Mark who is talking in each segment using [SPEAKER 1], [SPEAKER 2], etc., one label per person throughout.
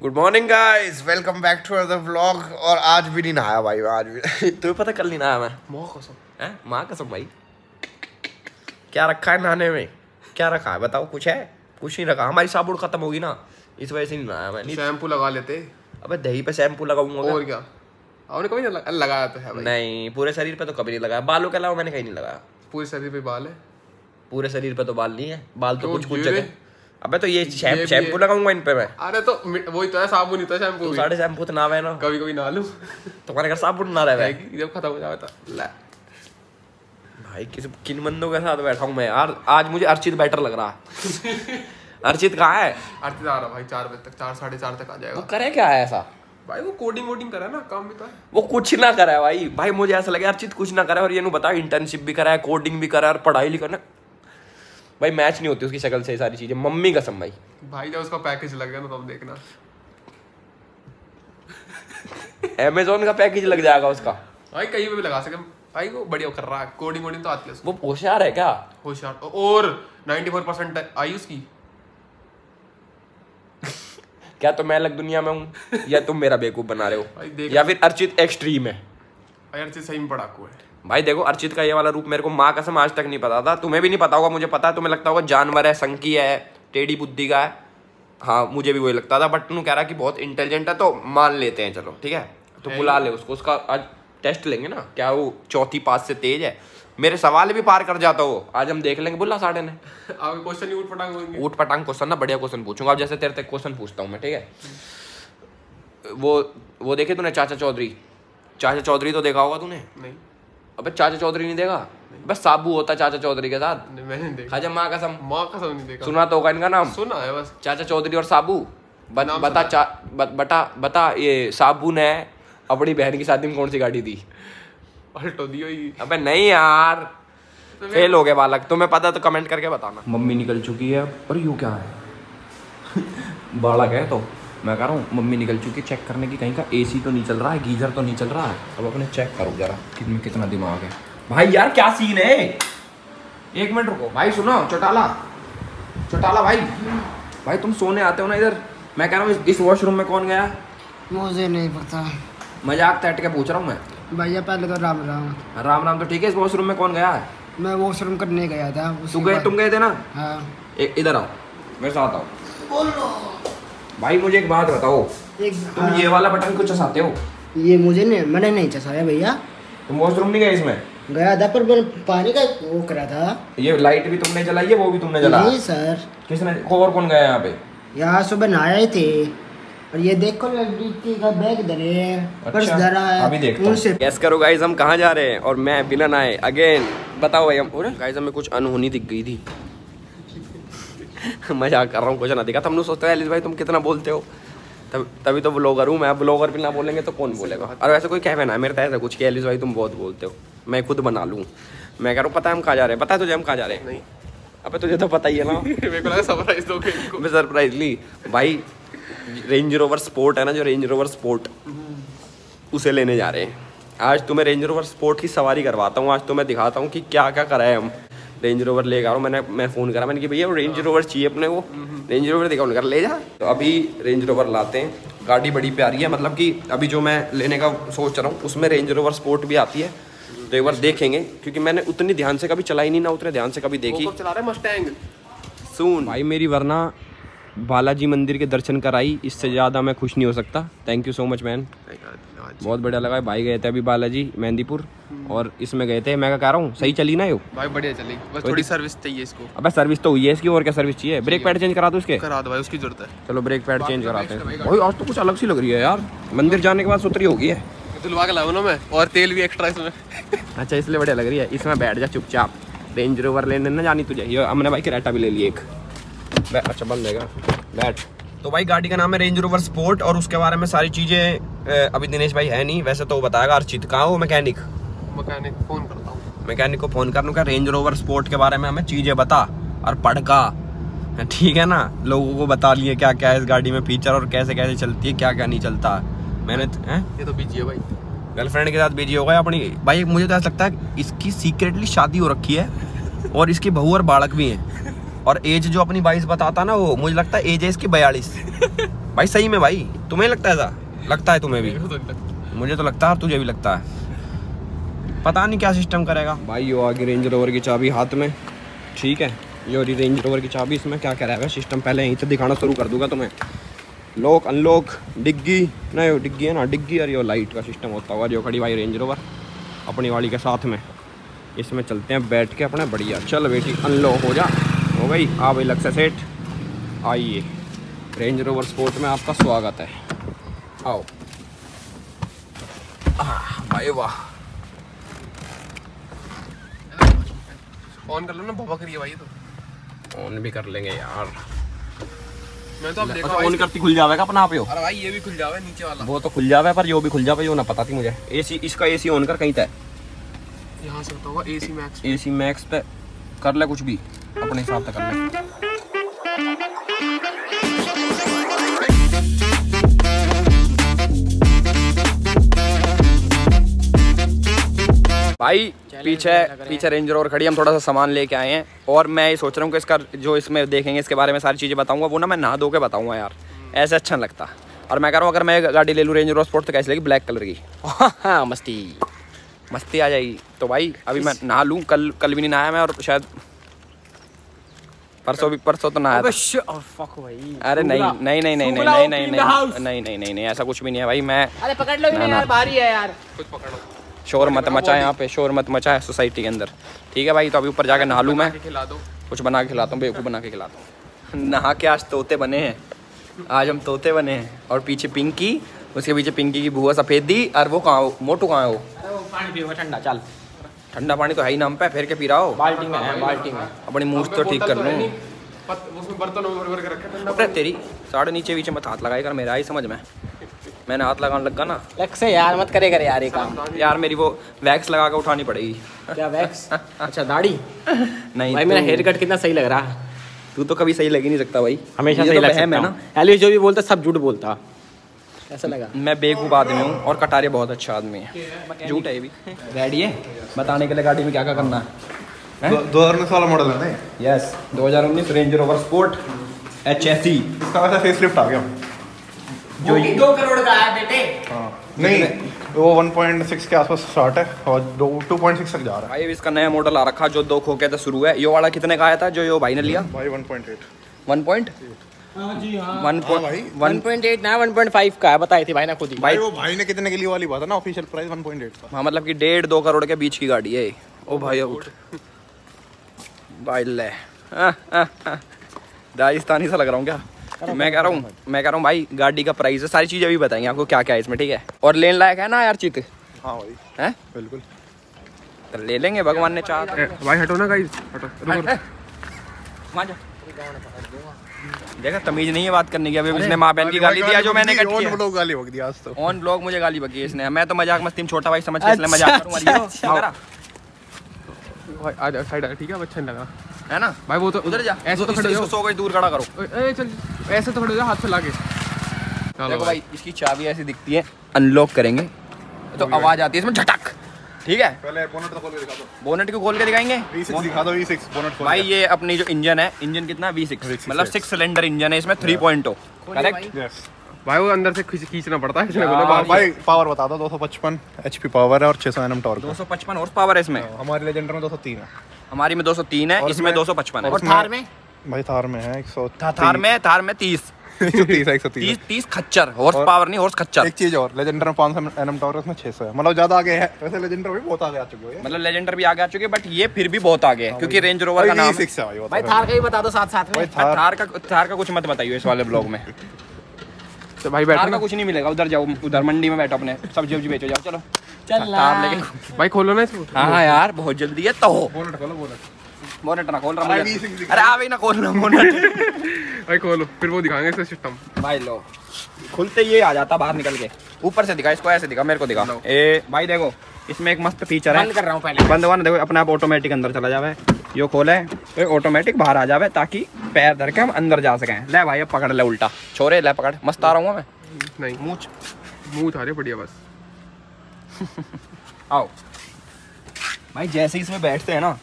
[SPEAKER 1] Good morning guys welcome back to other vlog और आज भी नहीं नहाया भाई आज भी तुम्हें पता कल नहीं नहाया मैं?
[SPEAKER 2] माँ कसम।
[SPEAKER 1] हैं? माँ कसम भाई। क्या रखा है नहाने में? क्या रखा है? बताओ कुछ है? कुछ नहीं रखा। हमारी साबुन खत्म होगी ना। इस वजह से नहीं नहाया मैं।
[SPEAKER 2] शैम्पू लगा लेते।
[SPEAKER 1] अबे दही पे शैम्पू लगाऊँगा
[SPEAKER 2] और क्या? आपने कभी नहीं लगा- लगाया तो है भाई।
[SPEAKER 1] नहीं पूरे शरीर पे तो कभी नहीं लगाया। बालों के अलावा मैंने कहीं नहीं लगाया।
[SPEAKER 2] पूरे शरीर पे बाल है।
[SPEAKER 1] पूरे शरीर पे तो बाल नहीं है। बाल तो
[SPEAKER 2] तो
[SPEAKER 1] कुछ कुछ जगह अबे तो ये शैम्पू लगाऊँगा इन पे मैं।
[SPEAKER 2] अरे तो वही तो है साबुन ही तो शैम्पू
[SPEAKER 1] तू साढ़े शैम्पू तो ना है ना
[SPEAKER 2] कभी कभी नहा लूँ।
[SPEAKER 1] तुम्हारे घर साबुन ना रहे
[SPEAKER 2] जब खत्म हो जाए तो। ले।
[SPEAKER 1] भाई किस किन बंदों के साथ बैठा हूँ मैं यार। आज मुझे अर्चित बेटर लग रहा। है अर्चित कहाँ है?
[SPEAKER 2] अर्चित आ रहा भाई चार बजे तक चार साढ़े चार तक आ जाएगा।
[SPEAKER 1] वो करे क्या है ऐसा?
[SPEAKER 2] भाई वो कोडिंग वोडिंग करा ना काम भी तो है।
[SPEAKER 1] वो कुछ ना करा है भाई। भाई मुझे ऐसा लगे अर्चित कुछ ना करा और ये नु बता इंटर्नशिप भी करा है कोडिंग भी करा है और पढ़ाई भी करना भाई मैच नहीं होती उसकी शक्ल से सारी चीज़ें। मम्मी कसम भाई।
[SPEAKER 2] भाई जब उसका पैकेज लग गया ना तब देखना।
[SPEAKER 1] अमेजोन का पैकेज लग जाएगा उसका।
[SPEAKER 2] भाई कहीं पे भी लगा सके भाई वो बढ़िया कर रहा है। कोडिंग वोडिंग तो आती है उसको
[SPEAKER 1] वो होशियार है क्या?
[SPEAKER 2] होशियार। और 94% परसेंट आई उसकी।
[SPEAKER 1] क्या तो मैं अलग दुनिया में हूँ? या तुम मेरा बेवकूफ़ बना रहे हो?
[SPEAKER 2] देख-
[SPEAKER 1] या फिर अर्चित एक्सट्रीम है।
[SPEAKER 2] अर्चित सही में पढ़ाकू है।
[SPEAKER 1] भाई देखो अर्चित का ये वाला रूप मेरे को माँ कसम आज तक नहीं पता था। तुम्हें भी नहीं पता होगा मुझे पता है तुम्हें लगता होगा जानवर है संकी है टेढ़ी बुद्धि का है। हाँ मुझे भी वही लगता था बट तू कह रहा कि बहुत इंटेलिजेंट है तो मान लेते हैं चलो ठीक है? तो बुला ले उसको उसका आज टेस्ट लेंगे ना क्या वो चौथी पास से तेज है? मेरे सवाल भी पार कर जाता हो। आज हम देख लेंगे बुला साढ़े ने।
[SPEAKER 2] क्वेश्चन उठ पटांग
[SPEAKER 1] ऊट पटांग क्वेश्चन ना बढ़िया क्वेश्चन पूछूँगा। अब जैसे तेरे तक क्वेश्चन पूछता हूँ मैं ठीक है? वो वो देखे तूने चाचा चौधरी? चाचा चौधरी तो देखा होगा तूने?
[SPEAKER 2] नहीं।
[SPEAKER 1] अबे चाचा चौधरी नहीं देगा? बस साबू होता चाचा चौधरी के साथ।
[SPEAKER 2] नहीं, मैंने नहीं देखा।
[SPEAKER 1] खाजा माँ कसम
[SPEAKER 2] माँ का नहीं देखा।
[SPEAKER 1] सुना तो होगा इनका नाम।
[SPEAKER 2] सुना है बस।
[SPEAKER 1] चाचा चौधरी और साबू। बत,
[SPEAKER 2] नाम
[SPEAKER 1] बता चा बत, बता बता ये साबू ने अपनी बहन की शादी में कौन सी गाड़ी दी?
[SPEAKER 2] अल्टो दियो ही
[SPEAKER 1] अबे नहीं यार। फेल हो गए बालक। तुम्हें पता तो कमेंट करके बताना। मम्मी निकल चुकी है और यू क्या है? बालक है तो। मैं कह रहा हूँ मम्मी निकल चुकी है चेक करने की कहीं का एसी तो नहीं चल रहा है गीजर तो नहीं चल रहा है। अब अपने चेक करो जरा कितने कितना दिमाग है। भाई यार क्या सीन है? एक मिनट रुको भाई सुनो चौटाला। चौटाला भाई। भाई तुम सोने आते हो ना इधर? मैं कह रहा हूँ इस- वॉशरूम में कौन गया?
[SPEAKER 3] मुझे नहीं पता।
[SPEAKER 1] मज़ाक तट के पूछ रहा हूँ मैं।
[SPEAKER 3] भैया पहले तो राम राम।
[SPEAKER 1] राम राम तो ठीक है इस वॉशरूम में कौन गया है?
[SPEAKER 3] मैं वॉशरूम करने गया था
[SPEAKER 1] तू गए तुम गए थे ना?
[SPEAKER 3] हाँ।
[SPEAKER 1] इधर आओ मेरे साथ आओ। भाई मुझे एक बात बताओ।
[SPEAKER 3] एक
[SPEAKER 1] तुम ये वाला बटन क्यों चसाते हो?
[SPEAKER 3] ये मुझे नहीं मैंने नहीं चसाया भैया।
[SPEAKER 1] तुम वॉशरूम नहीं गए इसमें?
[SPEAKER 3] गया था पर मैंने पानी का वो करा था।
[SPEAKER 1] ये लाइट भी तुमने जलाई है वो भी तुमने जला।
[SPEAKER 3] नहीं सर
[SPEAKER 1] किसने और कौन गया यहाँ पे?
[SPEAKER 3] यहाँ सुबह नहाए थे और ये देखो लड़की का बैग धरे है। पर्स धरा है
[SPEAKER 1] अच्छा, अभी देखता हूँ। गैस करो गाइस हम कहाँ जा रहे हैं? और मैं बिना नहाए अगेन बताओ भाई हम गाइस हमें कुछ अनहोनी दिख गई थी। मज़ाक कर रहा हूँ कुछ ना दिखा तो हम लोग सोचते हैं एलिस भाई तुम कितना बोलते हो? तब तभी तो ब्लॉगर हूँ मैं। ब्लॉगर भी ना बोलेंगे तो कौन बोलेगा? और वैसे कोई कहना है मेरे तो ऐसा कुछ कि एलिस भाई तुम बहुत बोलते हो। मैं खुद बना लूँ। मैं कह रहा हूँ पता है हम कहाँ जा रहे हैं? पता है तुझे हम कहाँ जा रहे हैं?
[SPEAKER 2] नहीं।
[SPEAKER 1] अबे तुझे तो पता ही है ना।
[SPEAKER 2] मेरे को लगा सरप्राइज़ दोगे
[SPEAKER 1] मैं सरप्राइज़ ली। भाई रेंज रोवर स्पोर्ट है ना जो रेंज रोवर स्पोर्ट उसे लेने जा रहे हैं। आज तुम्हें रेंज रोवर स्पोर्ट की सवारी करवाता हूँ। आज तुम्हें दिखाता हूँ कि क्या क्या करा है हम। रेंज रोवर ले आ रहा हूँ मैंने मैं फ़ोन करा मैंने कि भैया वो रेंज रोवर चाहिए अपने को। रेंज रोवर देखा उन्होंने कहा ले जा। तो अभी रेंज रोवर लाते हैं। गाड़ी बड़ी प्यारी है मतलब कि अभी जो मैं लेने का सोच रहा हूँ उसमें रेंज रोवर स्पोर्ट भी आती है। तो एक बार देखेंगे क्योंकि मैंने उतनी ध्यान से कभी चलाई नहीं ना उतने ध्यान से कभी देखी।
[SPEAKER 2] चला रहे मस्टैंग
[SPEAKER 1] सुन भाई मेरी वरना बालाजी मंदिर के दर्शन कराई इससे ज़्यादा मैं खुश नहीं हो सकता। Thank you so much man बहुत बढ़िया लगा भाई गए थे अभी बालाजी मेहंदीपुर। और इसमें गए थे मैं क्या कह रहा हूँ सही चली ना यो?
[SPEAKER 2] भाई बढ़िया चली। बस थोड़ी सर्विस चाहिए इसको।
[SPEAKER 1] अबे सर्विस तो हुई है इसकी और क्या सर्विस चाहिए? ब्रेक पैड चेंज करा दो उसके
[SPEAKER 2] करा दो भाई उसकी ज़रूरत है।
[SPEAKER 1] चलो ब्रेक पैड चेंज कराते हैं। भाई आज तो कुछ अलग सी लग रही है यार। मंदिर जाने के बाद सुतरी होगी है।
[SPEAKER 2] दिलवा के लाऊं ना मैं और तेल भी एक्स्ट्रा इसमें।
[SPEAKER 1] अच्छा इसलिए बढ़िया लग रही है। इसमें बैठ जा चुपचाप। रेंज रोवर लेने ना जानी तुझे। ये हमने भाई किराटा भी ले लिया एक। अच्छा बंद रहेगा बैठ। तो भाई गाड़ी का नाम है रेंज रोवर स्पोर्ट और उसके बारे में सारी चीज़ें अभी दिनेश भाई है नहीं। वैसे तो वो बताएगा अर्चित कहाँ हो? मैकेनिक
[SPEAKER 2] मैकेनिक फ़ोन करता हूँ।
[SPEAKER 1] मैकेनिक को फ़ोन कर का रेंज रोवर स्पोर्ट के बारे में हमें चीज़ें बता और पढ़ का ठीक है ना? लोगों को बता लिए क्या क्या है इस गाड़ी में फीचर और कैसे कैसे चलती है क्या क्या नहीं चलता। मैंने हैं?
[SPEAKER 2] ये तो बीजी है भाई।
[SPEAKER 1] गर्लफ्रेंड के साथ बिज़ी हो गया अपनी। भाई मुझे तो ऐसा लगता है इसकी सीक्रेटली शादी हो रखी है और इसकी बहू और बालक भी हैं।
[SPEAKER 4] और एज जो अपनी बाईस बताता ना वो मुझे लगता है एज है इसकी बयालीस। भाई सही में भाई तुम्हें लगता है ऐसा? लगता है तुम्हें भी?
[SPEAKER 2] तो।
[SPEAKER 4] मुझे तो लगता है और तुझे भी लगता है। पता नहीं क्या सिस्टम करेगा। भाई यो आगे रेंज रोवर की चाबी हाथ में। ठीक है यो रेंज रोवर की चाबी इसमें क्या क्या रहेगा सिस्टम पहले यहीं से दिखाना शुरू कर दूँगा तुम्हें। लॉक अनलॉक डिग्गी। नहीं यो डिग्गी है ना डिग्गी और यो लाइट का सिस्टम होता होगा जो खड़ी भाई रेंज रोवर अपनी वाली के साथ में। इसमें चलते हैं बैठ के अपने बढ़िया। चल बेटी अनलॉक हो जा। हो गई आ भाई लग से सेट आइए। रेंज रोवर स्पोर्ट में आपका स्वागत है। आओ। भाई वाह।
[SPEAKER 2] ऑन कर लो ना बाबा करिए भाई तो।
[SPEAKER 4] ऑन भी कर लेंगे यार।
[SPEAKER 2] मैं तो अब देखा
[SPEAKER 4] अच्छा ऑन करती खुल जाएगा अपना आप यो?
[SPEAKER 2] अरे भाई ये भी खुल जावे नीचे वाला।
[SPEAKER 4] वो तो खुल जावे पर यो भी खुल जावे यो ना पता थी मुझे। एसी इसका एसी ऑन कर कहीं तक
[SPEAKER 2] यहाँ से होता होगा एसी मैक्स
[SPEAKER 4] एसी मैक्स पे। कर ले कुछ भी। अपने हिसाब से कर ले। भाई पीछे पीछे रेंजर और खड़ी हम थोड़ा सा सामान लेके आए हैं। और मैं ये सोच रहा हूँ कि इसका जो इसमें देखेंगे इसके बारे में सारी चीज़ें बताऊँगा वो ना मैं नहा धो के बताऊँगा यार। ऐसे अच्छा नहीं लगता। और मैं कह रहा हूँ अगर मैं गाड़ी ले लूँ रेंजर और स्पोर्ट तो कैसे लगी ब्लैक कलर की। हाँ मस्ती। मस्ती आ जाएगी। तो भाई अभी मैं नहा लूँ। कल कल भी नहीं नहाया मैं और शायद परसों भी परसों तो था।
[SPEAKER 5] फक भाई।
[SPEAKER 4] अरे नहीं नहीं नहीं नहीं नहीं नहीं नहीं नहीं नहीं नहीं नहीं नहीं ऐसा कुछ भी नहीं है भाई मैं
[SPEAKER 5] अरे पकड़ लो
[SPEAKER 4] ना, ना।
[SPEAKER 5] यार बारी है यार।
[SPEAKER 2] कुछ पकड़ो
[SPEAKER 4] शोर मत मचा यहाँ पे शोर मत मचा है सोसाइटी के अंदर। ठीक है भाई तो अभी ऊपर जाके नहा लूँ मैं।
[SPEAKER 2] खिला दो।
[SPEAKER 4] कुछ बना के खिलाता हूँ बेवकूफ़ बना के खिलाता हूँ। नहा के आज तोते बने हैं। आज हम तोते बने हैं। और पीछे पिंकी उसके पीछे पिंकी की बुआ सफ़ेद दी और वो कहाँ हो? मोटू कहाँ है? वो
[SPEAKER 5] पानी ठंडा चल।
[SPEAKER 4] ठंडा पानी तो है ही नाम पे फिर के पी रहा हो
[SPEAKER 5] बाल्टी में है बाल्टी में।
[SPEAKER 4] अपनी मूछ तो ठीक कर लूँ।
[SPEAKER 2] उसमें बर्तन
[SPEAKER 4] अरे तेरी साढ़े नीचे बीचे मत हाथ लगाए कर मेरा आई समझ में। मैंने हाथ लगाने लगा ना।
[SPEAKER 5] लग से यार मत करे करे यार ये काम।
[SPEAKER 4] यार मेरी वो वैक्स लगा के उठानी पड़ेगी।
[SPEAKER 5] क्या वैक्स? अच्छा दाढ़ी?
[SPEAKER 4] नहीं
[SPEAKER 5] भाई मेरा हेयर कट कितना सही लग रहा है?
[SPEAKER 4] तू तो कभी सही लग ही नहीं सकता भाई।
[SPEAKER 5] हमेशा सही
[SPEAKER 4] तो
[SPEAKER 5] लग सकता
[SPEAKER 4] है
[SPEAKER 5] हूँ
[SPEAKER 4] ना।
[SPEAKER 5] एलिस जो भी बोलता सब झूठ बोलता। ऐसा लगा?
[SPEAKER 4] मैं बेवकूफ़ आदमी हूँ और कटारे बहुत अच्छा आदमी है। झूठ है भी। रेडी है? बताने के लिए गाड़ी में क्या क्या करना है?
[SPEAKER 6] दो हज़ार उन्नीस वाला मॉडल है ना ये?
[SPEAKER 4] Yes 2019 Range Rover Sport H S C
[SPEAKER 6] इसका वैसे फेस लिफ्ट आ गया।
[SPEAKER 5] जो दो करोड़ का है बेटे।
[SPEAKER 6] हाँ। नहीं वो 1.6 के आसपास स्टार्ट है और दो 2.6 तक जा रहा
[SPEAKER 4] है। भाई इसका नया मॉडल आ रखा जो दो खोखे से शुरू है। यो वाला कितने का आया था जो यो भाई ने लिया?
[SPEAKER 6] भाई 1.8
[SPEAKER 4] वन पॉइंट
[SPEAKER 5] हाँ हाँ
[SPEAKER 4] वन
[SPEAKER 6] हाँ
[SPEAKER 5] 1.8 ना 1.5 का है बताई थी भाई ना खुद ही।
[SPEAKER 4] भाई
[SPEAKER 6] भाई वो कितने के लिए वाली बात है ना ऑफिशियल प्राइस 1.8 का।
[SPEAKER 4] हाँ मतलब कि डेढ़ दो करोड़ के बीच की गाड़ी है ओ भाई उठ। भाई ले। हाँ, हाँ, हाँ। राजस्थानी सा लग रहा हूँ क्या? मैं कह रहा हूँ मैं कह रहा हूँ भाई गाड़ी का प्राइस है सारी चीज़ें भी बताएँगे आपको क्या क्या है इसमें ठीक है? और लेन लायक है ना यार चित?
[SPEAKER 6] हाँ भाई।
[SPEAKER 4] है?
[SPEAKER 6] बिल्कुल।
[SPEAKER 4] तो ले लेंगे भगवान ने चाहा
[SPEAKER 2] ए, भाई हटो ना गाइस हटो रुको।
[SPEAKER 4] देखा तमीज नहीं है बात करने की अभी इसने माँ बहन की गाली दिया जो मैंने कट
[SPEAKER 6] ऑन
[SPEAKER 4] किया।
[SPEAKER 6] ब्लॉग गाली होगी आज तो।
[SPEAKER 4] ऑन ब्लॉग मुझे गाली बकी इसने। मैं तो मज़ाक मस्ती में छोटा भाई समझ के इसलिए मज़ाक करूँगा
[SPEAKER 5] अच्छा, अच्छा।
[SPEAKER 2] भाई आ जा साइड आ ठीक है अच्छा लगा
[SPEAKER 4] है ना?
[SPEAKER 2] भाई वो तो
[SPEAKER 4] उधर जा।
[SPEAKER 2] ऐसे तो खड़े हो।
[SPEAKER 4] सौ गज दूर खड़ा करो।
[SPEAKER 2] ए, चल ऐसे तो खड़े हो जाओ हाथ फैला के
[SPEAKER 4] देखो भाई इसकी चाबी ऐसी दिखती है अनलॉक करेंगे। तो आवाज़ आती है इसमें झटक। ठीक है?
[SPEAKER 6] पहले बोनट तो खोल के दिखा दो।
[SPEAKER 4] बोनेट को खोल के दिखाएँगे?
[SPEAKER 6] V6 दिखा दो V6 बोनट खोल
[SPEAKER 4] भाई ये अपनी जो इंजन है इंजन कितना? V6
[SPEAKER 6] V6
[SPEAKER 4] मतलब
[SPEAKER 6] है।
[SPEAKER 4] सिक्स सिलेंडर इंजन है इसमें थ्री पॉइंट करेक्ट
[SPEAKER 6] यस
[SPEAKER 2] भाई। वो अंदर से खींच खींचना पड़ता है इसने
[SPEAKER 4] हाँ,
[SPEAKER 2] बोला
[SPEAKER 6] हाँ, भाई पावर बता दो 255 एचपी पावर है और 600 एनएम टॉर्क
[SPEAKER 4] दो सौ पचपन हॉर्स पावर है इसमें।
[SPEAKER 6] हमारे लेजेंडर में 203 है।
[SPEAKER 4] हमारी में 203 है इसमें
[SPEAKER 6] इसमें-
[SPEAKER 4] 255 है।
[SPEAKER 5] और थार में?
[SPEAKER 6] भाई थार में है 100
[SPEAKER 4] थार में थार में 30
[SPEAKER 6] 130 है 130
[SPEAKER 4] 30 30 खच्चर हॉर्स पावर नहीं हॉर्स खच्चर।
[SPEAKER 6] एक चीज़ और लेजेंडर में 500 एनएम टॉर्क है उसमें 600 है। मतलब ज़्यादा आगे है वैसे लेजेंडर भी बहुत आगे आ चुके हैं।
[SPEAKER 4] मतलब लेजेंडर भी आगे आ चुके हैं बट ये फिर भी बहुत आगे है क्योंकि रेंज रोवर का नाम है।
[SPEAKER 6] V6 है भाई वो तो है।
[SPEAKER 5] थार का ही बता दो साथ साथ में
[SPEAKER 6] थार
[SPEAKER 4] थार का थार का कुछ मत बताइए इस वाले ब्लॉग में।
[SPEAKER 2] तो भाई बैठो
[SPEAKER 4] का कुछ नहीं मिलेगा उधर जाओ उधर मंडी में बैठो अपने सब्ज़ी वब्जी बेचो जाओ चलो।
[SPEAKER 5] चल
[SPEAKER 4] लेके
[SPEAKER 2] भाई खोलो ना इसको।
[SPEAKER 4] हाँ यार बहुत जल्दी है तो
[SPEAKER 6] बोनट खोलो बोनट
[SPEAKER 4] बोनेट ना खोल रहा मुझे। अरे आ भी ना खोल रहा बोनेट
[SPEAKER 2] भाई खोलो फिर वो दिखाएँगे इसका सिस्टम
[SPEAKER 4] भाई लो। खुलते ये आ जाता बाहर निकल के। ऊपर से दिखा इसको ऐसे दिखा मेरे को दिखा। ए भाई देखो इसमें एक मस्त फीचर है।
[SPEAKER 5] बंद कर रहा हूँ पहले।
[SPEAKER 4] बंद हुआ ना देखो अपने आप ऑटोमेटिक अंदर चला जावे। यो खोले तो ऑटोमेटिक बाहर आ जावे ताकि पैर धर के हम अंदर जा सकें। ले भाई अब पकड़ ले उल्टा। छोरे ले पकड़। मस्त आ रहा हूँ मैं।
[SPEAKER 2] नहीं।
[SPEAKER 4] मूछ।
[SPEAKER 2] मुँह था रे बढ़िया बस।
[SPEAKER 4] आओ। भाई जैसे ही इसमें बैठते हैं ना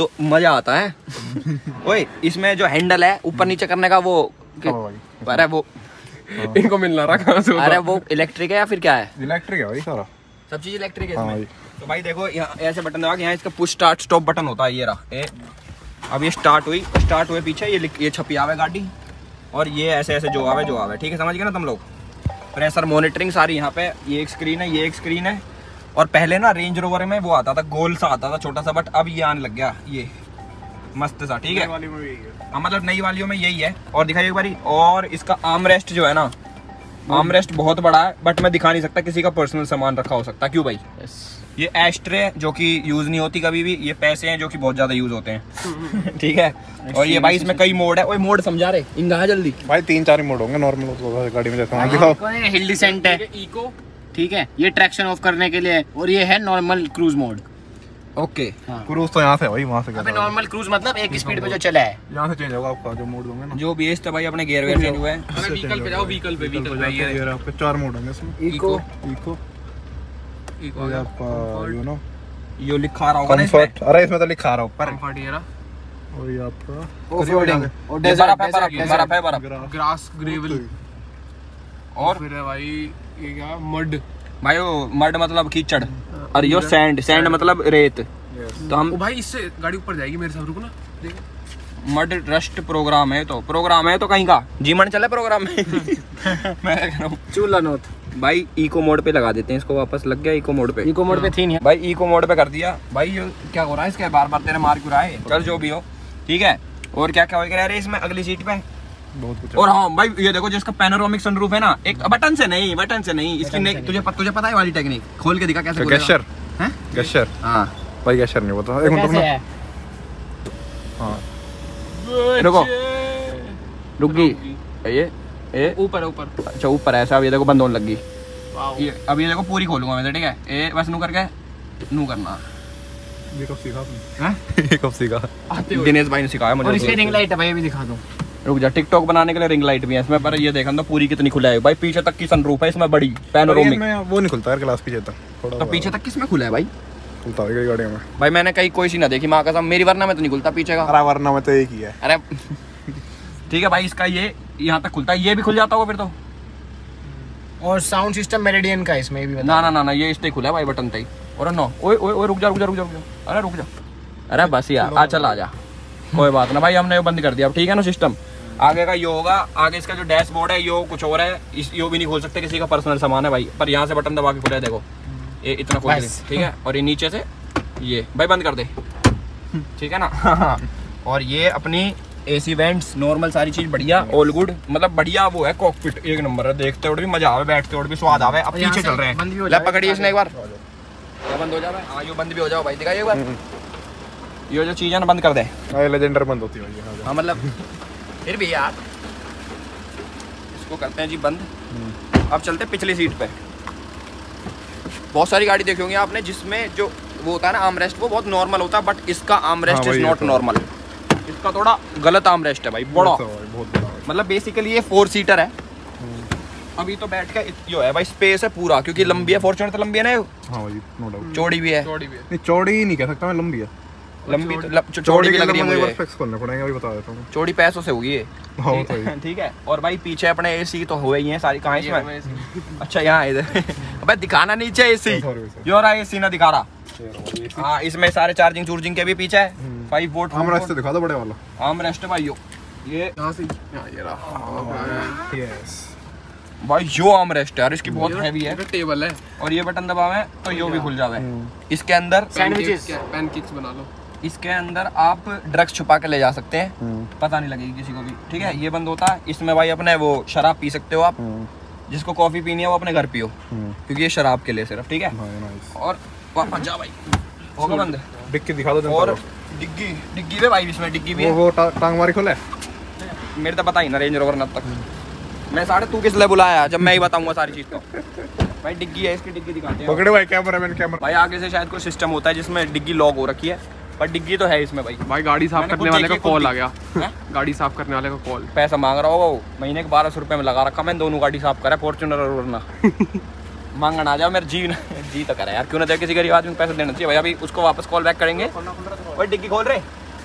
[SPEAKER 4] तो मज़ा आता है। ओए इसमें जो हैंडल है ऊपर नीचे करने का वो
[SPEAKER 6] हाँ
[SPEAKER 4] अरे वो
[SPEAKER 2] इनको मिल रहा कहाँ से
[SPEAKER 4] अरे वो इलेक्ट्रिक है या फिर क्या है?
[SPEAKER 6] इलेक्ट्रिक है भाई सारा।
[SPEAKER 4] सब चीज़ इलेक्ट्रिक है
[SPEAKER 6] हाँ
[SPEAKER 4] इसमें।
[SPEAKER 6] भाई।
[SPEAKER 4] तो भाई देखो यहाँ ऐसे बटन दबा के यहाँ इसका पुश स्टार्ट स्टॉप बटन होता है ये रहा। ए, अब ये स्टार्ट हुई स्टार्ट हुए पीछे ये ये छपी आवे गाड़ी और ये ऐसे ऐसे जो आवे जो आवे। ठीक है समझ गए ना तुम लोग? प्रेशर मॉनिटरिंग सारी यहाँ पे ये एक स्क्रीन है ये एक स्क्रीन है। और पहले ना रेंज रोवर में वो आता था गोल सा आता था छोटा सा बट अब ये आने लग गया ये मस्त सा ठीक है? हाँ। मतलब नई वालियों में यही है। और दिखाइए एक बारी और इसका आर्म रेस्ट जो है ना आर्म रेस्ट बहुत बड़ा है बट मैं दिखा नहीं सकता किसी का पर्सनल सामान रखा हो सकता क्यों भाई? ये एस्ट्रे जो कि यूज़ नहीं होती कभी भी ये पैसे हैं जो कि बहुत ज़्यादा यूज़ होते हैं। ठीक है? और ये भाई इसमें कई मोड है। ओए मोड समझा रहे? इन जल्दी।
[SPEAKER 6] भाई तीन चार मोड होंगे नॉर्मल तो गाड़ी में जैसा
[SPEAKER 5] हिल डिसेंट है
[SPEAKER 2] इको
[SPEAKER 5] ठीक है? ये ट्रैक्शन ऑफ़ करने के लिए है और ये है normal cruise mode
[SPEAKER 4] okay
[SPEAKER 6] cruise तो यहाँ से है भाई वहाँ से
[SPEAKER 5] अबे नॉर्मल क्रूज मतलब एक स्पीड पे जो चला है।
[SPEAKER 6] यहाँ से चेंज होगा आपका जो मोड दोगे ना।
[SPEAKER 4] जो भी है तो भाई अपने गेयर वेयर चेंज हुए हैं।
[SPEAKER 2] अरे व्हीकल पे जाओ व्हीकल पे व्हीकल पे ये
[SPEAKER 6] आपके चार मोड होंगे इसमें।
[SPEAKER 4] इको
[SPEAKER 6] इको
[SPEAKER 2] इको
[SPEAKER 6] ये आपका यू नो।
[SPEAKER 4] यो लिखा रहा होगा ना इसमें।
[SPEAKER 6] कंफर्ट अरे इसमें तो लिखा रहा ऊपर
[SPEAKER 2] कंफर्ट ये रहा।
[SPEAKER 6] और ये आपका
[SPEAKER 5] ऑफरोडिंग और डेजर्ट
[SPEAKER 4] बर्फ़ है बर्फ़ है
[SPEAKER 2] ग्रास ग्रेवल
[SPEAKER 4] और
[SPEAKER 2] फिर है भाई ये क्या मड।
[SPEAKER 4] भाई वो मड मतलब कीचड़। और यो सैंड सैंड मतलब रेत। तो हम
[SPEAKER 2] भाई इससे गाड़ी ऊपर जाएगी मेरे साथ रुको ना।
[SPEAKER 4] मड रस्ट प्रोग्राम है तो प्रोग्राम है तो कहीं का? जीवन चले प्रोग्राम में? मैं कह रहा हूँ।
[SPEAKER 5] चूला नोट
[SPEAKER 4] भाई इको मोड पे लगा देते हैं इसको वापस लग गया इको मोड पे।
[SPEAKER 5] इको मोड पे थी नहीं
[SPEAKER 4] भाई इको मोड पे कर दिया। भाई ये क्या हो रहा है इसका? बार बार तेरे मार क्यों रहा है? चल जो भी हो। ठीक है? और क्या क्या हो रहा है इसमें अगली सीट पे।
[SPEAKER 6] बहुत कुछ
[SPEAKER 4] और हाँ भाई ये देखो जिसका पैनोरामिक सनरूफ है ना एक बटन से नहीं बटन से नहीं इसकी नहीं। तुझे तुझे पता है वाली टेक्निक खोल के दिखा कैसे खोलेगा?
[SPEAKER 6] गैशर
[SPEAKER 4] हैं?
[SPEAKER 6] गैशर
[SPEAKER 4] हाँ।
[SPEAKER 6] भाई गैशर नहीं पता एक मिनट
[SPEAKER 5] कैसे
[SPEAKER 6] रुकना।
[SPEAKER 5] है?
[SPEAKER 6] हाँ।
[SPEAKER 4] रुको। रुक। गई ये ये।
[SPEAKER 2] ऊपर ऊपर।
[SPEAKER 4] अच्छा ऊपर है ऐसा अब ये देखो बंद होने लगी
[SPEAKER 2] वाओ।
[SPEAKER 4] ये अब ये देखो पूरी खोलूँगा मैं तो, ठीक है? ए बस नू करके नू करना।
[SPEAKER 6] ये कब सीखा तुमने
[SPEAKER 4] हैं?
[SPEAKER 6] ये कब सीखा?
[SPEAKER 4] दिनेश भाई ने सिखाया मुझे।
[SPEAKER 5] और इसकी रिंग लाइट है भाई ये भी दिखा दूँ।
[SPEAKER 4] रुक जा टिकटॉक बनाने के लिए रिंग लाइट भी है इसमें पर ये देखा तो पूरी कितनी खुला है। भाई पीछे तक की सनरूफ है इसमें बड़ी पैनोरामिक
[SPEAKER 6] में। वो नहीं खुलता यार ग्लास पीछे तक
[SPEAKER 4] तो पीछे तक किसमें खुला है भाई?
[SPEAKER 6] खुलता है कई गाड़ियों में।
[SPEAKER 4] भाई मैंने कहीं कोई सी ना देखी माँ कसम मेरी वरना में तो नहीं खुलता पीछे का।
[SPEAKER 6] अरे वरना में तो एक ही है।
[SPEAKER 4] अरे ठीक है भाई इसका ये यहाँ तक खुलता है ये भी खुल जाता होगा फिर तो।
[SPEAKER 5] और साउंड सिस्टम मेरिडियन का इसमें भी
[SPEAKER 4] ना ना ना ना ये इससे खुला है भाई बटन तई और नो ओए ओए ओए रुक जा रुक जा रुक जा रुक जा। अरे रुक जा। अरे बस यार आ चल आ जा। कोई बात ना भाई हमने ये बंद कर दिया। अब ठीक है ना सिस्टम आगे का ये होगा आगे इसका जो डैशबोर्ड है यो कुछ और है इस यो भी नहीं खोल सकते किसी का पर्सनल सामान है भाई। पर यहाँ से बटन दबा के खुला है देखो। ये इतना खोल ठीक है? और ये नीचे से ये भाई बंद कर दे। ठीक है ना? और ये अपनी एसी वेंट्स नॉर्मल सारी चीज़ बढ़िया ऑल गुड मतलब बढ़िया वो है कॉकपिट एक नंबर है देखते और भी मज़ा आवे बैठते और भी स्वाद आवे अब पीछे चल रहे हैं।
[SPEAKER 5] बंद भी हो
[SPEAKER 4] ले पकड़िए इसने एक बार। बंद हो जाए हाँ? ये बंद भी हो जाओ भाई दिखाइए एक बार। ये जो चीज़ है ना बंद कर दे।
[SPEAKER 6] लेजेंडर बंद होती है हाँ,
[SPEAKER 4] हाँ मतलब फिर भी यार। इसको करते हैं जी बंद। अब चलते हैं पिछली सीट पे। बहुत सारी गाड़ी देखी होंगी आपने जिसमें जो वो होता है ना आर्मरेस्ट वो बहुत नॉर्मल होता है बट इसका आर्मरेस्ट
[SPEAKER 6] हाँ,
[SPEAKER 4] इज़ नॉट। नॉर्मल इसका थोड़ा गलत आर्मरेस्ट है भाई बड़ा। मतलब बेसिकली ये फोर सीटर है। अभी तो बैठ के यो है भाई स्पेस है पूरा क्योंकि लंबी है फॉर्चुनर तो लंबी है ना
[SPEAKER 6] हाँ भाई नो डाउट
[SPEAKER 4] चौड़ी भी है।
[SPEAKER 2] चौड़ी भी है।
[SPEAKER 6] नहीं चौड़ी ही नहीं कह सकता मैं लंबी है।
[SPEAKER 4] लंबी तो चौड़ी भी लग रही है
[SPEAKER 6] मुझे फिक्स करने पड़ेंगे अभी बता देता हूँ।
[SPEAKER 4] चौड़ी पैसों से होगी ये
[SPEAKER 6] हाँ वो तो है।
[SPEAKER 4] ठीक है और भाई पीछे अपने एसी तो हुए ही हैं सारी कहाँ इसमें? अच्छा यहाँ इधर। अबे दिखाना नीचे एसी. जो रहा एसी ना दिखा रहा हाँ इसमें सारे चार्जिंग चूर्जिंग के भी पीछे है। फाइव वोट
[SPEAKER 6] हम रास्ते दिखा दो बड़े वाला।
[SPEAKER 4] आम रेस्ट भाई यो। ये
[SPEAKER 2] यहाँ से यहाँ ये रहा।
[SPEAKER 6] यस
[SPEAKER 4] भाई। यो आम रेस्ट है। यार इसकी बहुत हैवी है।
[SPEAKER 2] टेबल है।
[SPEAKER 4] और ये बटन दबावे तो यो भी खुल जावे। इसके अंदर
[SPEAKER 5] Sandwiches.
[SPEAKER 2] पैनकेक्स बना लो।
[SPEAKER 4] इसके अंदर आप ड्रग्स छुपा के ले जा सकते हैं। पता नहीं लगेगी किसी को भी ठीक है? ये बंद होता है इसमें भाई अपने वो शराब पी सकते हो आप। जिसको कॉफ़ी पीनी है वो अपने घर पियो। क्योंकि ये शराब के लिए सिर्फ़ ठीक है? और वापस जा भाई। होगा बंद?
[SPEAKER 6] डिक्की दिखा दो
[SPEAKER 4] और डिग्गी डिग्गी में भाई इसमें डिग्गी भी
[SPEAKER 6] वो टांग मारी खोले
[SPEAKER 4] मेरे तो पता ही ना रेंज रोवर न तक। मैं साढ़े तू किस लिए बुलाया? जब मैं ही बताऊँगा सारी चीज़ तो भाई डिग्गी है इसकी डिग्गी दिखाते हैं।
[SPEAKER 6] पकड़े भाई कैमरा मैन कैमरा
[SPEAKER 4] भाई आगे से शायद कोई सिस्टम होता है जिसमें डिग्गी लॉक हो रखी है। पर डिग्गी तो है इसमें भाई।
[SPEAKER 2] भाई गाड़ी साफ़ करने वाले का कॉल आ गया। गाड़ी साफ़ करने वाले का कॉल
[SPEAKER 4] पैसा मांग रहा होगा वो। महीने के बारह सौ रुपये में लगा रखा मैंने दोनों गाड़ी साफ़ करा फॉर्चुनर और वरना मांगना आ जाओ मेरे जी जी तो करे यार क्यों ना दे किसी गरीब आदमी को पैसे देना चाहिए? भाई अभी उसको वापस कॉल बैक करेंगे। ओए डिग्गी खोल रहे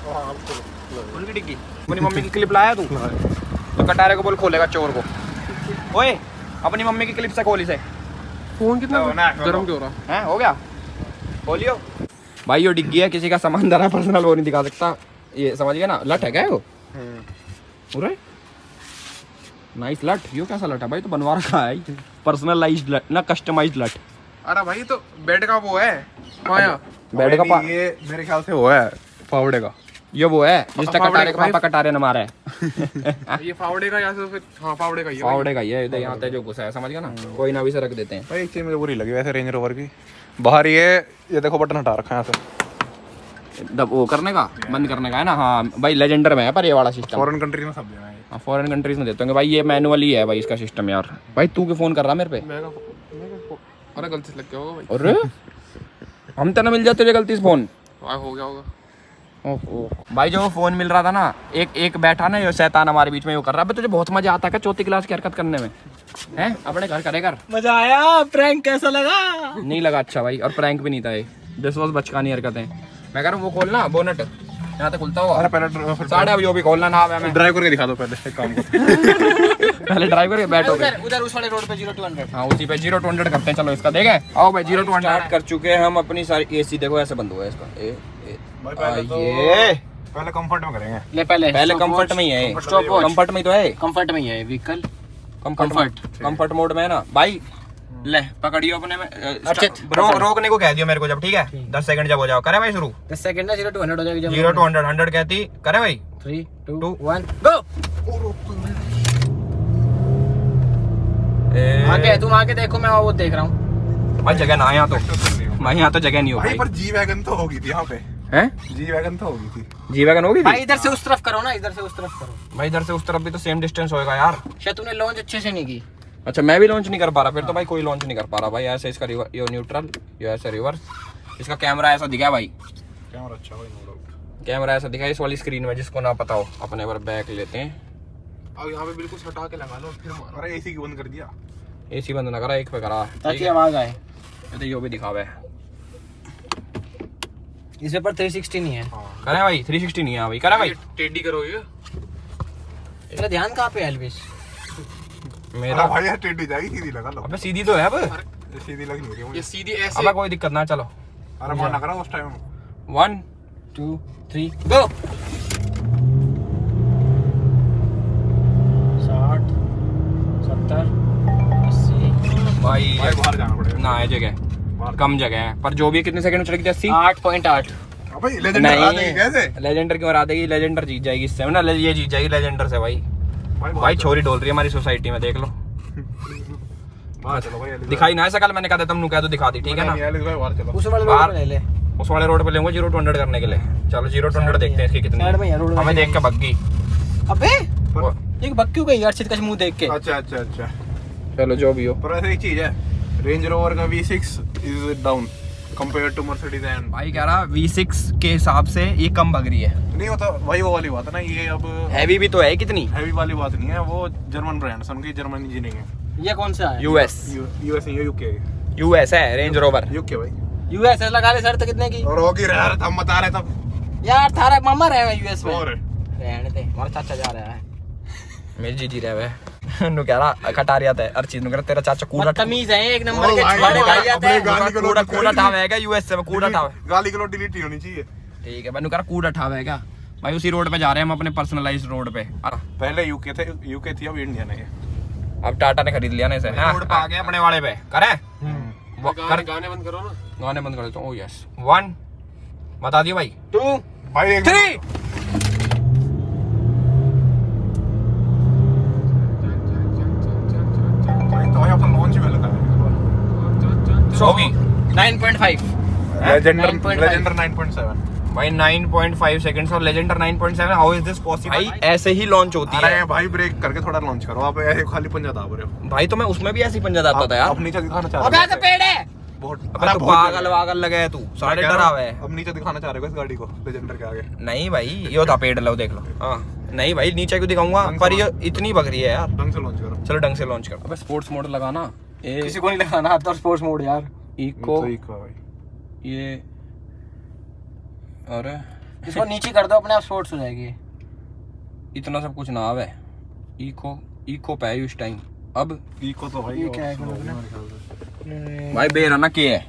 [SPEAKER 4] खोल डिग्गी। अपनी मम्मी की क्लिप लाया तू? तो कटारे को बोल खोलेगा चोर को। ओए अपनी मम्मी की क्लिप से खोल इसे।
[SPEAKER 2] फ़ोन कितना
[SPEAKER 6] तो
[SPEAKER 2] गर्म क्यों रहा?
[SPEAKER 4] हैं हो गया? खोलियो। भाई ये डिग्गी है किसी का सामान धरा पर्सनल वो नहीं दिखा सकता। ये समझ गया ना? लट है क्या वो? पूरा नाइस लट। यो कैसा लट है भाई? तो बनवा रखा है पर्सनलाइज्ड लट ना कस्टमाइज्ड लट।
[SPEAKER 2] अरे भाई तो बेड का वो है
[SPEAKER 4] बेड का
[SPEAKER 6] ये मेरे ख्याल से वो है फावड़े का।
[SPEAKER 4] ये वो है जिसका
[SPEAKER 2] फावड़े
[SPEAKER 4] कटारे
[SPEAKER 2] का
[SPEAKER 4] पापा कटारे न मारा है।
[SPEAKER 2] ये फावड़े का या तो फिर हाँ फावड़े का ही है भाई।
[SPEAKER 4] फावड़े का ये इधर यहाँ पे जो घुसा है समझ गया ना? कोई ना भी से रख देते हैं।
[SPEAKER 6] भाई एक चीज़ मुझे बुरी लगी वैसे रेंज रोवर की। बाहर ये ये देखो बटन हटा रखा है यहाँ से।
[SPEAKER 4] दब वो करने का? बंद करने का है ना? हाँ भाई लेजेंडर में है पर ये वाला सिस्टम
[SPEAKER 6] फॉरेन कंट्री में सब देना है।
[SPEAKER 4] फॉरेन कंट्रीज़ में देते होंगे। भाई ये मैनुअली है भाई इसका सिस्टम यार। भाई तू के फ़ोन कर रहा मेरे पे?
[SPEAKER 2] अरे गलती से लग गया होगा भाई।
[SPEAKER 4] अरे? हम तो ना मिल जाते तुझे गलती से फ़ोन
[SPEAKER 2] हाँ हो गया होगा।
[SPEAKER 4] भाई जो फ़ोन मिल रहा था ना एक एक बैठा ना ये शैतान हमारे बीच में वो कर रहा है। तुझे बहुत मज़ा आता है चौथी क्लास की हरकत करने में? हैं? अपने घर करे कर
[SPEAKER 5] मज़ा आया प्रैंक कैसा लगा?
[SPEAKER 4] नहीं लगा अच्छा भाई और प्रैंक भी नहीं था ये। दिस वाज बचकानी हरकतें। मैं कह रहा हूँ वो खोलना बोनट यहाँ तक खुलता हुआ।
[SPEAKER 6] अरे पहले
[SPEAKER 4] साढ़े अभी भी खोलना ना हमें।
[SPEAKER 6] ड्राइव करके दिखा दो पहले एक काम को
[SPEAKER 4] पहले ड्राइव करके बैठो।
[SPEAKER 5] उधर उधर उस वाले रोड पे ज़ीरो टू हंड्रेड
[SPEAKER 4] हाँ उसी पे ज़ीरो टू हंड्रेड करते हैं चलो इसका देखे। आओ भाई ज़ीरो टू हंड्रेड कर चुके हैं हम अपनी सारी एसी देखो ऐसे बंद हुआ है इसका। ए, ए,
[SPEAKER 6] भाई पहले तो
[SPEAKER 4] ये
[SPEAKER 6] पहले कंफर्ट में करेंगे।
[SPEAKER 5] ले पहले।
[SPEAKER 4] पहले कंफर्ट में ही है कंफर्ट में ही तो है
[SPEAKER 5] कंफर्ट में ही है व्हीकल
[SPEAKER 4] कंफर्ट कंफर्ट मोड में है ना? भाई ले पकड़ियो अपने में अ,
[SPEAKER 5] अच्छा,
[SPEAKER 4] रो, रोकने को कह दियो मेरे को जब ठीक है? दस सेकंड जब हो जाओ। करे भाई शुरू।
[SPEAKER 5] दस सेकंड ना ज़ीरो टू हंड्रेड हो जाएगी
[SPEAKER 4] ज़ीरो टू हंड्रेड हंड्रेड कहती करे भाई?
[SPEAKER 5] Three two. वन गो आगे तुम आगे देखो मैं वो देख रहा हूँ।
[SPEAKER 4] भाई जगह ना यहाँ तो। भाई यहाँ तो जगह नहीं हो
[SPEAKER 6] भाई
[SPEAKER 4] भाई
[SPEAKER 6] पर जी वैगन तो होगी थी यहाँ पे।
[SPEAKER 4] हैं?
[SPEAKER 6] जी वैगन तो होगी थी।
[SPEAKER 4] जी वैगन होगी
[SPEAKER 5] भाई इधर से उस तरफ़ करो ना इधर से उस तरफ़ करो।
[SPEAKER 4] भाई इधर से उस तरफ़ भी तो सेम डिस्टेंस होएगा यार।
[SPEAKER 5] शायद तूने लॉन्च अच्छे से नहीं की।
[SPEAKER 4] अच्छा मैं भी लॉन्च नहीं कर पा रहा फिर तो भाई कोई लॉन्च नहीं कर पा रहा। भाई ऐसे इसका रिवर ये न्यूट्रल ये ऐसे रिवर्स इसका कैमरा ऐसा दिखा भाई।
[SPEAKER 6] कैमरा अच्छा भाई
[SPEAKER 4] कैमरा ऐसा दिखा इस वाली स्क्रीन में जिसको ना पता हो। अपने पर बैक लेते हैं।
[SPEAKER 2] अब यहाँ पे बिल्कुल सटा के लगा लो फिर मारो
[SPEAKER 6] अरे एसी की बंद कर दिया।
[SPEAKER 4] एसी बंद ना करा एक पे करा।
[SPEAKER 5] ताकि आवाज़ आए।
[SPEAKER 4] तो यो भी दिखावे। है
[SPEAKER 5] इसमें पर 360 नहीं है।
[SPEAKER 4] करे भाई 360 नहीं है भाई करे भाई।
[SPEAKER 2] टेडी करो ये
[SPEAKER 5] तेरा ध्यान कहाँ पे है एल्विस
[SPEAKER 4] मेरा
[SPEAKER 6] भाई यार टेढ़ी जाएगी सीधी लगा लो।
[SPEAKER 4] अबे सीधी तो है अब।
[SPEAKER 6] ये सीधी लग नहीं रही
[SPEAKER 2] ये सीधी ऐसे
[SPEAKER 4] अब कोई दिक्कत ना चलो।
[SPEAKER 6] अरे मना करा उस time
[SPEAKER 4] one
[SPEAKER 5] two three go साठ सत्तर अस्सी।
[SPEAKER 4] भाई
[SPEAKER 6] भाई बाहर जाना पड़ेगा।
[SPEAKER 4] ना है जगह। कम जगह है। पर जो भी कितने सेकंड में चढ़ गई अस्सी
[SPEAKER 5] आठ। पॉइंट आठ
[SPEAKER 4] लेजेंडर क्यों हरा देगी? लेजेंडर जीत जाएगी इससे। ना ये जीत जाएगी लेजेंडर से भाई। भाई छोरी डोल रही है हमारी सोसाइटी में देख लो।
[SPEAKER 6] चलो
[SPEAKER 4] दिखाई ना है शकल मैंने कहा था तुम कह दो दिखा दी ठीक है ना?
[SPEAKER 6] एलिस भाई बाहर चलो।
[SPEAKER 5] उस वाले पे ले ले।
[SPEAKER 4] उस वाले रोड पे लेंगे ज़ीरो टू हंड्रेड करने के लिए। चलो ज़ीरो टू हंड्रेड देखते हैं इसकी कितनी
[SPEAKER 5] है,
[SPEAKER 4] है। हमें देख के भग गई
[SPEAKER 5] अबे! एक बक्की गई अर्चित का मुँह देख के।
[SPEAKER 6] अच्छा अच्छा अच्छा।
[SPEAKER 4] चलो जो भी हो।
[SPEAKER 6] पर ऐसे एक चीज़ है रेंज रोवर का V6 is down compare to Mercedes and
[SPEAKER 4] भाई कह रहा V6 के हिसाब से ये कम भग रही है।
[SPEAKER 6] नहीं होता वही वो वाली बात है ना ये अब
[SPEAKER 4] हैवी भी तो है कितनी?
[SPEAKER 6] हैवी वाली बात नहीं है वो जर्मन ब्रांड है उनकी जर्मन इंजीनियरिंग है।
[SPEAKER 5] ये कौन सा है?
[SPEAKER 4] यूएस
[SPEAKER 6] यूएस नहीं यूके
[SPEAKER 4] यूएस है। रेंज रोवर
[SPEAKER 6] यूके भाई।
[SPEAKER 5] यूएस लगा ले सर तो कितने की?
[SPEAKER 6] और होगी रहा रहा था हम बता रहे तब।
[SPEAKER 5] यार थारा मामा रहे हैं यूएस में।
[SPEAKER 6] और?
[SPEAKER 5] रहने दे हमारा चाचा जा रहा है।
[SPEAKER 4] मेरी जीजी रहे हुए। नु कह रहा खटारिया था हर चीज़ नु कह रहा तेरा चाचा कूड़ा
[SPEAKER 5] बदतमीज है एक नंबर के
[SPEAKER 6] गाली
[SPEAKER 4] कूड़ा कूड़ा ठावेगा यूएस से कूड़ा ठावे
[SPEAKER 6] गाली गलो डिलीट ही होनी चाहिए
[SPEAKER 4] ठीक है मैंने कहा कूड़ा ठावेगा भाई उसी रोड पे जा रहे हैं हम अपने पर्सनलाइज रोड पे
[SPEAKER 6] पहले यूके थे यूके थी अब इंडियन है ये।
[SPEAKER 4] अब टाटा ने खरीद लिया ना इसे रोड पे आ गए अपने वाले पे करे
[SPEAKER 2] गाने
[SPEAKER 4] कर
[SPEAKER 2] गाने बंद करो ना
[SPEAKER 4] गाने बंद कर देता हूँ यस वन बता दियो भाई
[SPEAKER 5] टू
[SPEAKER 6] भाई
[SPEAKER 4] थ्री
[SPEAKER 6] है
[SPEAKER 5] 9.5
[SPEAKER 6] लेजेंडर लेजेंडर 9.7
[SPEAKER 4] भाई 9.5 सेकंड्स और Legender 9.7 how is this possible भाई ऐसे ही लॉन्च होती है।
[SPEAKER 6] भाई ब्रेक करके थोड़ा लॉन्च करो। आप ऐसे खाली पंजा दाब रहे हो।
[SPEAKER 4] भाई तो मैं उसमें भी ऐसी पंजा दाता था यार।
[SPEAKER 6] अब नीचे दिखाना चाह
[SPEAKER 5] अबे
[SPEAKER 6] रहे
[SPEAKER 5] तो पेड़ है।
[SPEAKER 6] बहुत
[SPEAKER 4] तो पागल वागल लगे है तू। डरा हुआ है
[SPEAKER 6] अब नीचे दिखाना चाह रहे हो इस गाड़ी को लेजेंडर के आगे।
[SPEAKER 4] नहीं भाई यो था पेड़ लो देख लो। हाँ। नहीं भाई नीचे क्यों दिखाऊँगा? पर ये इतनी बग रही है यार।
[SPEAKER 6] ढंग से लॉन्च करो।
[SPEAKER 4] चलो ढंग से लॉन्च कर। अबे स्पोर्ट्स मोड लगाना।
[SPEAKER 5] किसी को नहीं लगाना आता स्पोर्ट्स मोड यार।
[SPEAKER 4] इको
[SPEAKER 6] तो इको भाई।
[SPEAKER 4] ये और
[SPEAKER 5] इसको नीचे कर दो अपने आप स्पोर्ट्स हो जाएगी।
[SPEAKER 4] इतना सब कुछ नाव है। इको इको पे है उस टाइम अब
[SPEAKER 6] इको तो भाई
[SPEAKER 5] ये क्या है
[SPEAKER 6] और-
[SPEAKER 4] भाई बेराना के है।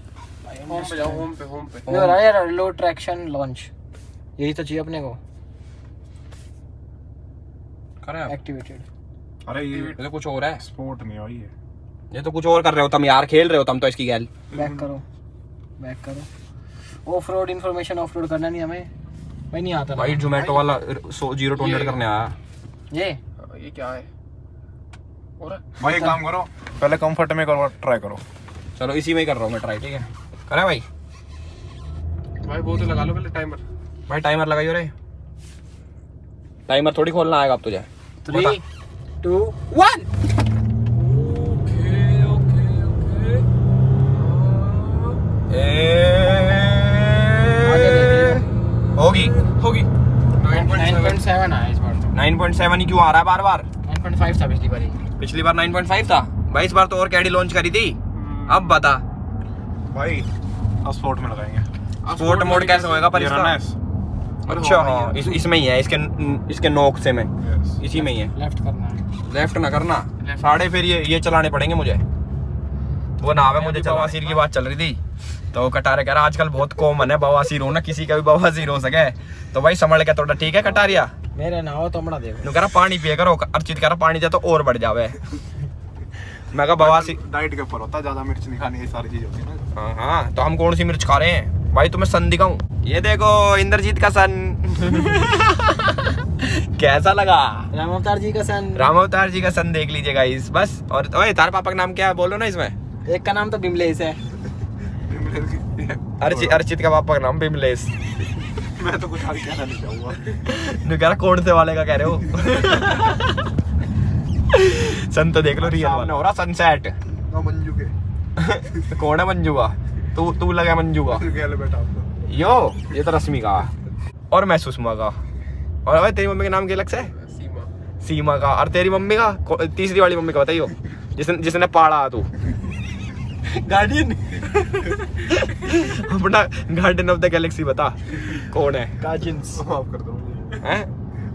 [SPEAKER 2] होम पे जाओ होम पे होम पे।
[SPEAKER 5] ये रहा यार लो ट्रैक्शन लॉन्च यही तो चाहिए अपने को।
[SPEAKER 4] करे
[SPEAKER 5] एक्टिवेटेड
[SPEAKER 6] अरे ये
[SPEAKER 4] कुछ और है।
[SPEAKER 6] स्पोर्ट नहीं है भाई ये।
[SPEAKER 4] ये तो कुछ और कर रहे हो तुम यार खेल रहे हो तुम तो इसकी गैल।
[SPEAKER 5] बैक करो बैक करो। Off road information off road करना नहीं हमें। भाई नहीं आता
[SPEAKER 4] भाई जोमेटो वाला सो ज़ीरो टू हंड्रेड करने आया।
[SPEAKER 5] ये?
[SPEAKER 2] हाँ, ये क्या है? और?
[SPEAKER 6] भाई एक काम करो पहले कंफर्ट में करो ट्राई करो।
[SPEAKER 4] चलो इसी में ही कर रहा हूँ मैं ट्राई ठीक है? करे भाई?
[SPEAKER 2] भाई वो तो लगा लो पहले टाइमर
[SPEAKER 4] भाई टाइमर लगाइयो रे। टाइमर थोड़ी खोलना आएगा अब तुझे।
[SPEAKER 5] Three two
[SPEAKER 4] one
[SPEAKER 2] okay okay okay
[SPEAKER 4] होगी
[SPEAKER 2] होगी 9.7
[SPEAKER 5] 7 आया इस बार तो।
[SPEAKER 4] 9.7 ही क्यों आ रहा है बार बार?
[SPEAKER 5] 9.5 था पिछली बारी।
[SPEAKER 4] पिछली बार 9.5 था। भाई इस बार तो और कैडी लॉन्च करी थी। अब बता।
[SPEAKER 6] भाई अब स्पोर्ट में लगाएँगे।
[SPEAKER 4] स्पोर्ट मोड कैसे होएगा पर इसका? अच्छा हाँ इस, इसमें ही है इसके इसके नोक से में।
[SPEAKER 6] Yes.
[SPEAKER 4] इसी में ही है।
[SPEAKER 5] लेफ़्ट करना है।
[SPEAKER 4] लेफ़्ट ना करना। साढ़े फिर ये ये चलाने पड़ेंगे मुझे। वो नाव है मुझे बवासीर की बात चल रही थी। तो कटारे कह रहा आजकल बहुत कॉमन है बवासीर होना किसी का भी बवासीर हो सके। तो भाई संभल के थोड़ा ठीक है कटारिया?
[SPEAKER 5] मेरे ना हो तो बड़ा देखो
[SPEAKER 4] नु कह रहा पानी पिए करो अर्चित कह रहा पानी दे तो और बढ़ जावे। मैं कहा बवासीर
[SPEAKER 6] डाइट के ऊपर होता ज़्यादा मिर्च नहीं खानी ये सारी चीज़ होती है ना।
[SPEAKER 4] हाँ हाँ तो हम कौन सी मिर्च खा रहे हैं? भाई तुम्हें सन दिखाऊँ? ये देखो इंद्रजीत का सन। कैसा लगा?
[SPEAKER 5] राम अवतार जी का सन।
[SPEAKER 4] राम अवतार जी का सन देख लीजिएगा इस बस। और ओए तारे पापा का नाम क्या है? बोलो ना इसमें।
[SPEAKER 5] एक का नाम तो बिमलेश है।
[SPEAKER 4] अर्चित अर्चित का पापा का नाम बिमलेश
[SPEAKER 6] मैं तो कुछ हाल कहना नहीं चाहूँगा
[SPEAKER 4] नु कह रहा कौन से वाले का कह रहे हो सन तो देख लो रियल वाला हो रहा सनसेट
[SPEAKER 6] ना मंजू के
[SPEAKER 4] कौन है मंजू का तू तू लगा मंजू का यो ये तो रश्मि का और मैं सुषमा का और भाई तेरी मम्मी का नाम क्या अलग से
[SPEAKER 2] सीमा
[SPEAKER 4] सीमा का और तेरी मम्मी का तीसरी वाली मम्मी का बताइयो जिसने जिसने पाला तू गार्डियन अपना गार्डियन ऑफ़ द गैलेक्सी बता। कौन है?
[SPEAKER 5] काजिन्स
[SPEAKER 6] माफ़ कर दो
[SPEAKER 4] हैं?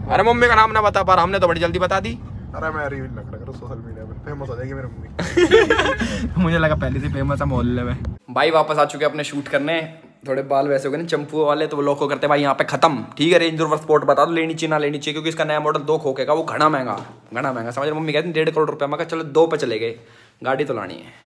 [SPEAKER 4] अरे मम्मी का नाम ना बता पर हमने तो बड़ी जल्दी बता दी।
[SPEAKER 6] अरे मैं रील ना करो सोशल मीडिया पे। फ़ेमस हो जाएगी मेरी मम्मी।
[SPEAKER 4] मुझे लगा पहले से फ़ेमस है मोहल्ले में। भाई वापस आ चुके अपने शूट करने। थोड़े बाल वैसे हो गए ना चंपू वाले तो वो लोग को करते भाई यहाँ पे खत्म। ठीक है रेंज रोवर स्पोर्ट बता दो लेनी चाहिए ना लेनी चाहिए क्योंकि इसका नया मॉडल दो खोके का वो घना महँगा। घना महँगा समझ रहे? मम्मी कहती हैं डेढ़ करोड़ रुपया मैं चलो दो पे चले गए। गाड़ी तो लानी है।